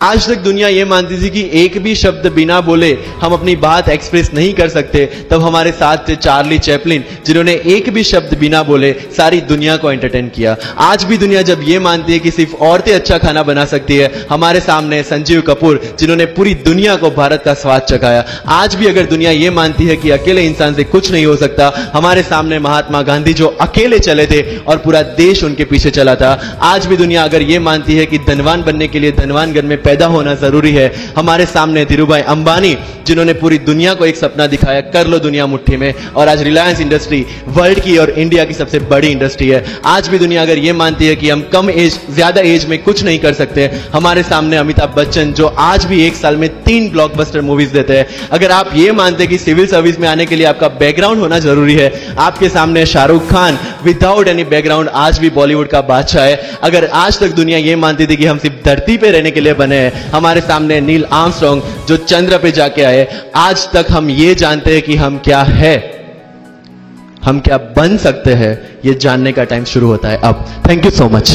आज तक दुनिया ये मानती थी कि एक भी शब्द बिना बोले हम अपनी बात एक्सप्रेस नहीं कर सकते। तब हमारे साथ थे चार्ली चैपलिन, जिन्होंने एक भी शब्द बिना बोले सारी दुनिया को एंटरटेन किया। आज भी दुनिया जब ये मानती है कि सिर्फ़ औरतें अच्छा खाना बना सकती है, हमारे सामने संजीव कपूर, जिन्होंने पूरी दुनिया को भारत का स्वाद चखाया। आज भी अगर दुनिया ये मानती है कि अकेले इंसान से कुछ नहीं हो सकता, हमारे सामने महात्मा गांधी जो अकेले चले थे और पूरा देश उनके पीछे चला था। आज भी दुनिया अगर ये मानती है कि धनवान बनने के लिए धनवान घर में पैदा होना ज़रूरी है। हमारे सामने धीरूभाई अंबानी, जिन्होंने पूरी दुनिया को एक सपना दिखाया, कर लो दुनिया मुट्ठी में। और आज रिलायंस इंडस्ट्री वर्ल्ड की और इंडिया की सबसे बड़ी इंडस्ट्री है। आज भी दुनिया अगर ये मानती है कि हम कम एज ज़्यादा एज में कुछ नहीं कर सकते, हमारे सामने अमिताभ बच्चन, जो आज भी एक साल में तीन ब्लॉकबस्टर मूवीज़ देते हैं। अगर आप ये मानते कि सिविल सर्विस में आने के लिए आपका बैकग्राउंड होना ज़रूरी है, आपके सामने Shahrukh Khan without any background आज भी बॉलीवुड का बादशाह है। अगर आज तक दुनिया ये मानती थी कि हम सिर्फ़ धरती पे रहने के लिए बने हैं हमारे सामने नील आर्मस्ट्रॉन्ग जो चंद्र पे जाके आए। आज तक हम ये जानते हैं कि हम क्या है। हम क्या बन सकते हैं, ये जानने का टाइम शुरू होता है। अब थैंक यू सो मच